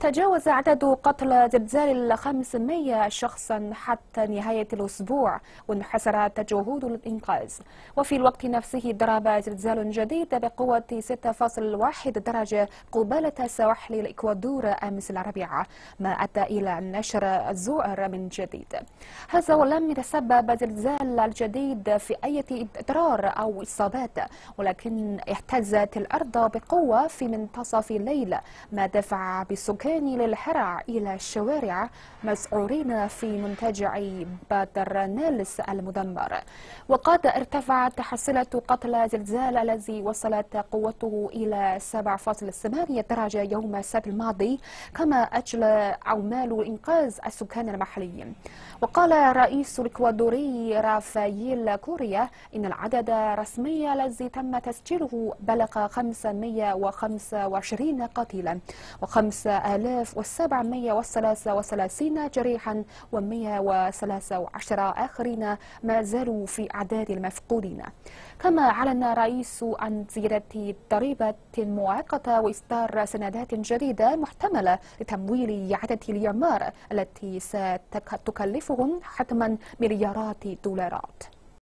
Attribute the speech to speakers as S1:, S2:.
S1: تجاوز عدد قتلى زلزال 500 شخصا حتى نهاية الأسبوع وانحسرت جهود الإنقاذ وفي الوقت نفسه ضرب زلزال جديد بقوة 6.1 درجة قبالة سواحل الإكوادور أمس الأربعاء ما أدى إلى نشر الزؤر من جديد. هذا ولم يتسبب زلزال الجديد في أي إضرار أو إصابات ولكن اهتزت الأرض بقوة في منتصف الليل ما دفع بالسكان السكان للحرع إلى الشوارع مسعورين في منتجع بادرنالس المدمر. وقد ارتفعت حصيلة قتلى زلزال الذي وصلت قوته إلى 7.8 درجة يوم السبت الماضي كما أجلى عمال إنقاذ السكان المحليين وقال الرئيس الإكوادوري رافائيل كوريا إن العدد الرسمي الذي تم تسجيله بلغ 525 قتيلا و5 1733 جريحا و113 آخرين ما زالوا في أعداد المفقودين. كما أعلن رئيس عن زيادة ضريبة مؤقتة وإصدار سندات جديدة محتملة لتمويل إعادة الإعمار التي ستكلفهم حتما مليارات دولارات.